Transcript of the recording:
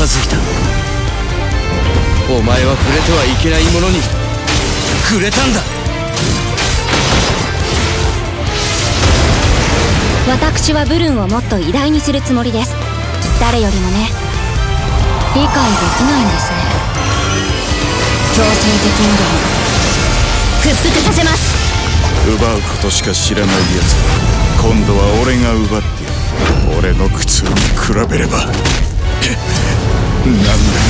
お前は触れてはいけないものに触れたんだ。私はブルンをもっと偉大にするつもりです。誰よりもね。理解できないんですね。強制的にでも。屈服させます。奪うことしか知らない奴。今度は俺が奪ってやる。俺の苦痛に比べれば何でもない